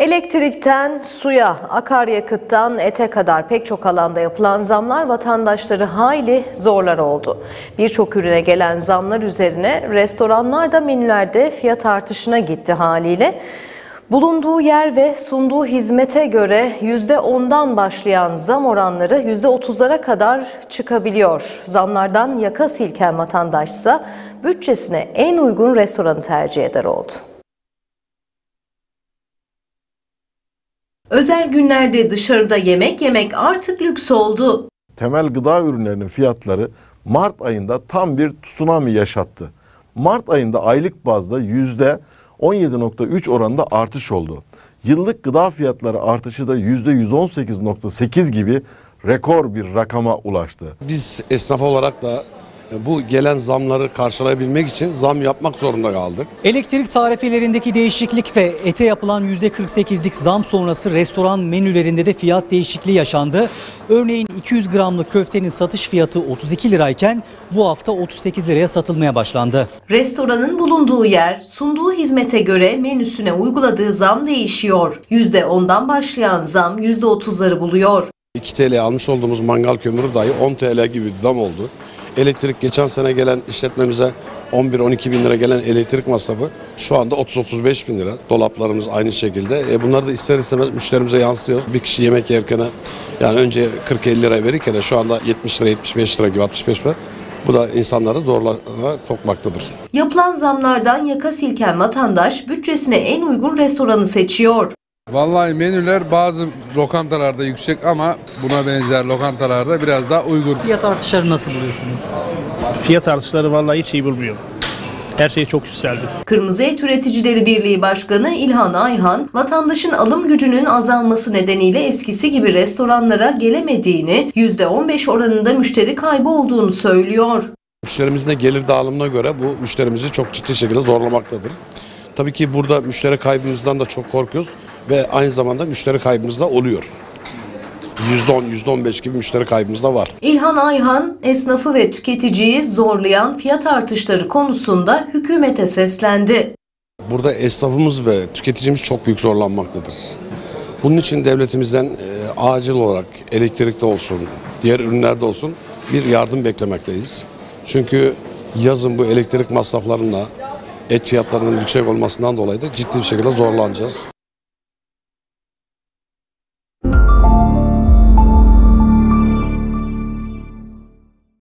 Elektrikten suya, akaryakıttan ete kadar pek çok alanda yapılan zamlar vatandaşları hayli zorlar oldu. Birçok ürüne gelen zamlar üzerine restoranlar da menülerde fiyat artışına gitti haliyle. Bulunduğu yer ve sunduğu hizmete göre %10'dan başlayan zam oranları %30'lara kadar çıkabiliyor. Zamlardan yaka silken vatandaşsa bütçesine en uygun restoranı tercih eder oldu. Özel günlerde dışarıda yemek yemek artık lüks oldu. temel gıda ürünlerinin fiyatları Mart ayında tam bir tsunami yaşattı. Mart ayında aylık bazda yüzde 17.3 oranında artış oldu. Yıllık gıda fiyatları artışı da yüzde 118.8 gibi rekor bir rakama ulaştı. Biz esnaf olarak da bu gelen zamları karşılayabilmek için zam yapmak zorunda kaldık. Elektrik tarifelerindeki değişiklik ve ete yapılan %48'lik zam sonrası restoran menülerinde de fiyat değişikliği yaşandı. Örneğin 200 gramlık köftenin satış fiyatı 32 lirayken bu hafta 38 liraya satılmaya başlandı. Restoranın bulunduğu yer, sunduğu hizmete göre menüsüne uyguladığı zam değişiyor. %10'dan başlayan zam %30'ları buluyor. 2 TL almış olduğumuz mangal kömürü dahi 10 TL gibi bir zam oldu. Elektrik geçen sene gelen işletmemize 11-12 bin lira gelen elektrik masrafı şu anda 30-35 bin lira. Dolaplarımız aynı şekilde. E bunlar da ister istemez müşterimize yansıyor. Bir kişi yemek yerken yani önce 40-50 lira verirken şu anda 70 lira 75 lira gibi 65 lira. Bu da insanları zorlara sokmaktadır. Yapılan zamlardan yaka silken vatandaş bütçesine en uygun restoranı seçiyor. Vallahi menüler bazı lokantalarda yüksek ama buna benzer lokantalarda biraz daha uygun. Fiyat artışları nasıl buluyorsunuz? Fiyat artışları vallahi hiç iyi bulmuyorum. Her şey çok yükseldi. Kırmızı Et Üreticileri Birliği Başkanı İlhan Ayhan, vatandaşın alım gücünün azalması nedeniyle eskisi gibi restoranlara gelemediğini, %15 oranında müşteri kaybı olduğunu söylüyor. Müşterimizin de gelir dağılımına göre bu müşterimizi çok ciddi şekilde zorlamaktadır. Tabii ki burada müşteri kaybımızdan da çok korkuyoruz ve aynı zamanda müşteri kaybımız da oluyor. %10, %15 gibi müşteri kaybımız da var. İlhan Ayhan, esnafı ve tüketiciyi zorlayan fiyat artışları konusunda hükümete seslendi. Burada esnafımız ve tüketicimiz çok büyük zorlanmaktadır. Bunun için devletimizden e, acil olarak elektrikte olsun, diğer ürünlerde olsun bir yardım beklemekteyiz. Çünkü yazın bu elektrik masraflarına et fiyatlarının yüksek olmasından dolayı da ciddi bir şekilde zorlanacağız.